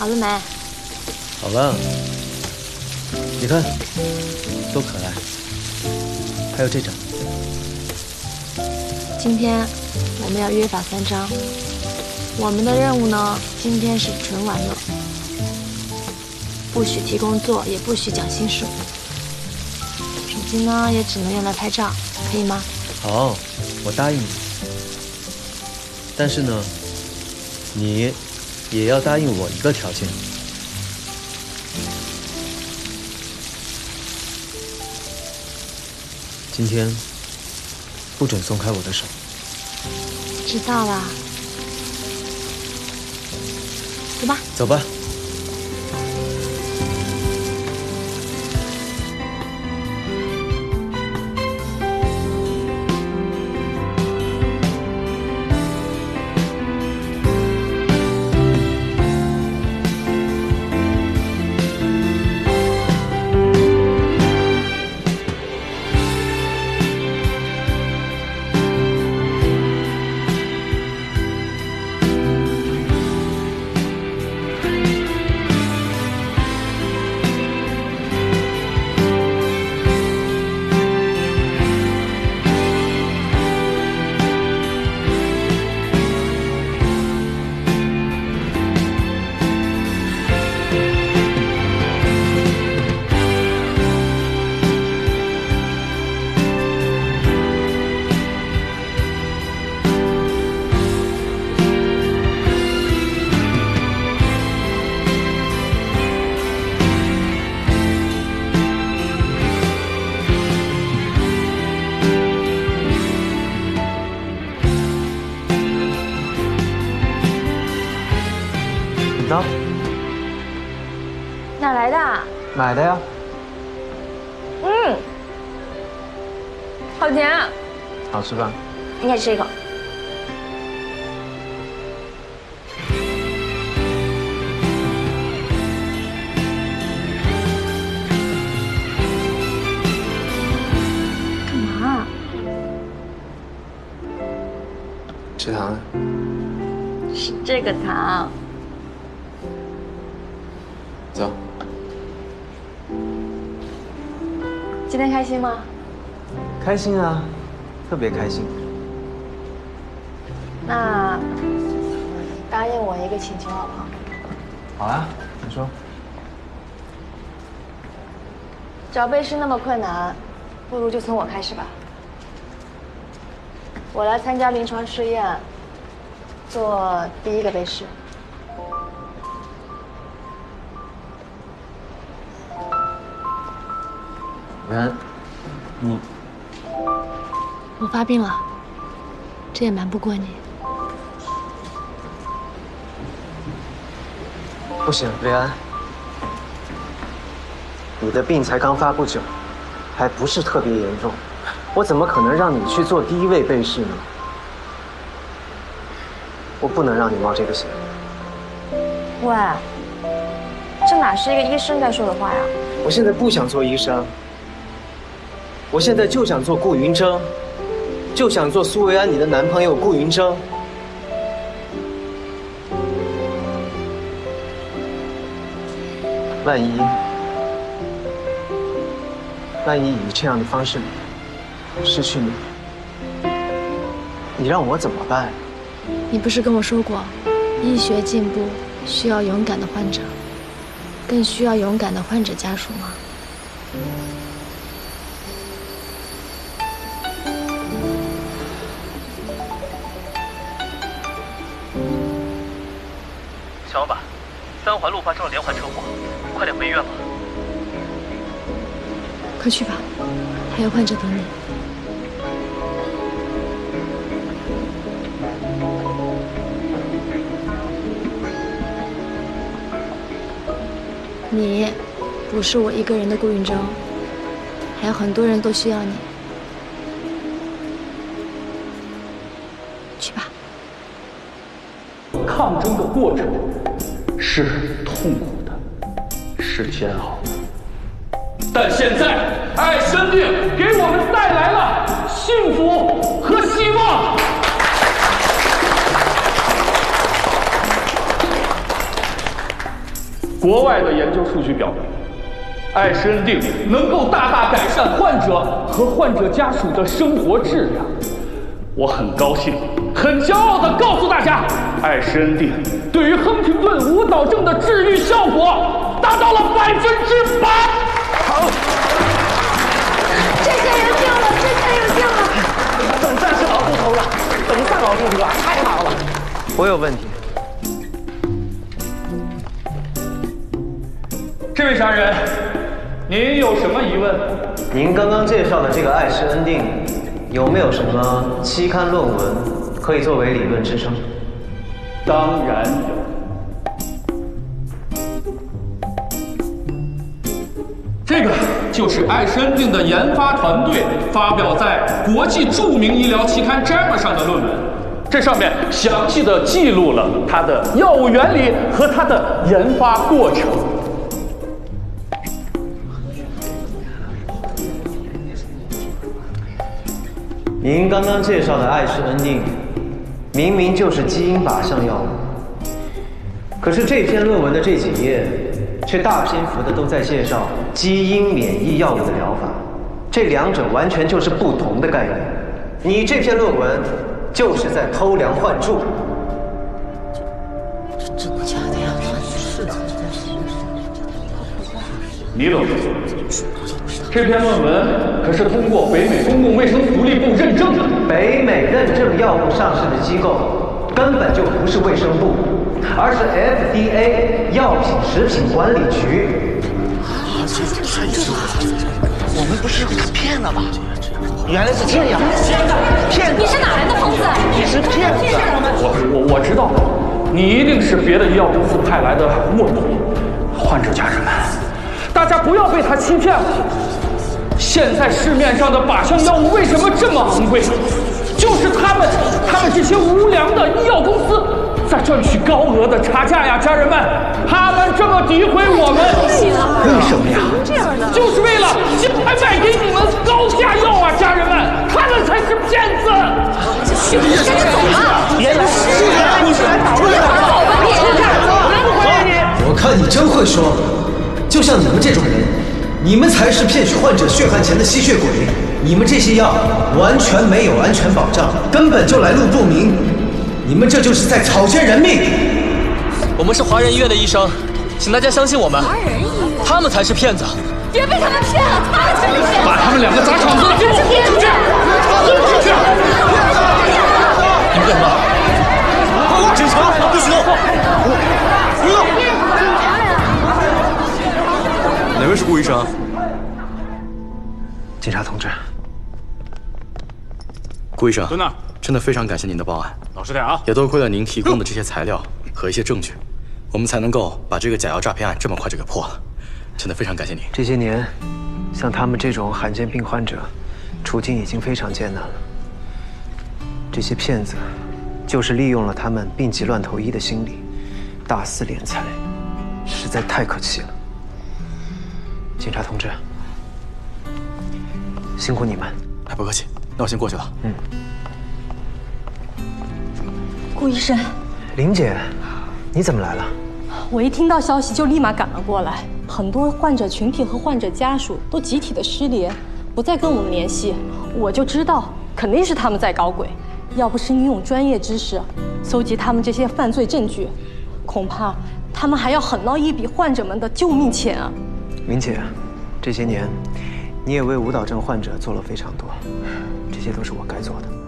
好了没？好了，你看，多可爱。还有这张，今天我们要约法三章。我们的任务呢，今天是纯玩乐，不许提工作，也不许讲心事。手机呢，也只能用来拍照，可以吗？好，我答应你。但是呢，你也要答应我一个条件。今天不准松开我的手。知道了。走吧。走吧。哪来的？买的呀。嗯，好甜。好吃吧？你也吃一口。干嘛？吃糖。是这个糖。今天开心吗？开心啊，特别开心。那答应我一个请求好不好？好啊，你说。找背诗那么困难，不如就从我开始吧。我来参加临床试验，做第一个背师。然，你我发病了，这也瞒不过你。不行，薇安，你的病才刚发不久，还不是特别严重，我怎么可能让你去做第一位被试呢？我不能让你冒这个险。喂，这哪是一个医生该说的话呀？我现在不想做医生。我现在就想做顾云峥，就想做苏维安你的男朋友顾云峥。万一，万一以这样的方式失去你，你让我怎么办？你不是跟我说过，医学进步需要勇敢的患者，更需要勇敢的患者家属吗？三环路发生了连环车祸，快点回医院吧。快去吧，还有患者等你。你不是我一个人的顾云峥，还有很多人都需要你。去吧。抗争的过程。是痛苦的，是煎熬的，但现在爱生病给我们带来了幸福和希望。国外的研究数据表明，艾施恩定能够大大改善患者和患者家属的生活质量。我很高兴、很骄傲地告诉大家，艾施恩定对于亨廷顿舞蹈症的治愈效果达到了百分之百。好，这些人救了，这些人救了。总算是熬出头了，总算熬出头了，太好了。我有问题。这位家人，您有什么疑问？您刚刚介绍的这个艾施恩定，有没有什么期刊论文可以作为理论支撑？当然有。这个就是艾施恩定的研发团队发表在国际著名医疗期刊《JAMA》上的论文。这上面详细的记录了它的药物原理和它的研发过程。您刚刚介绍的艾施恩定，明明就是基因靶向药物，可是这篇论文的这几页，却大篇幅的都在介绍基因免疫药物的疗法，这两者完全就是不同的概念。你这篇论文就是在偷梁换柱。尼总，这篇论文可是通过北美公共卫生福利部认证的。北美认证药物上市的机构根本就不是卫生部，而是 FDA 药品食品管理局。我们不是骗了吧？原来是这样，骗子！你是哪来的疯子？你是骗子！我我我知道，你一定是别的医药公司派来的卧底。患者家人们，大家不要被他欺骗了。现在市面上的靶向药物为什么这么昂贵？就是他们，他们这些无良的医药公司在赚取高额的差价呀，家人们，他们这么诋毁我们，为什么呀？这样的，就是为了还卖给你们高价药啊，家人们，他们才是骗子。去吧，赶紧走吧。原来是你是来捣乱的！走吧你。不回你！我看你真会说，就像你们这种人，你们才是骗取患者血汗钱的吸血鬼。你们这些药完全没有安全保障，根本就来路不明。你们这就是在草菅人命。我们是华人医院的医生，请大家相信我们。华人医院，他们才是骗子。别被他们骗了，他们才是骗子。把他们两个砸场子的给我轰出去！轰出去！你们干什么？警察，不许动！不用。哪位是顾医生？警察同志，顾医生，蹲那，真的非常感谢您的报案，老实点啊！也多亏了您提供的这些材料和一些证据，我们才能够把这个假药诈骗案这么快就给破了。真的非常感谢您。这些年，像他们这种罕见病患者，处境已经非常艰难了。这些骗子，就是利用了他们病急乱投医的心理，大肆敛财，实在太可气了。警察同志，辛苦你们。哎，不客气，那我先过去了。嗯顾医生，林姐，你怎么来了？我一听到消息就立马赶了过来。很多患者群体和患者家属都集体的失联，不再跟我们联系，我就知道肯定是他们在搞鬼。要不是你用专业知识搜集他们这些犯罪证据，恐怕他们还要狠捞一笔患者们的救命钱啊！林姐，这些年你也为舞蹈症患者做了非常多，这些都是我该做的。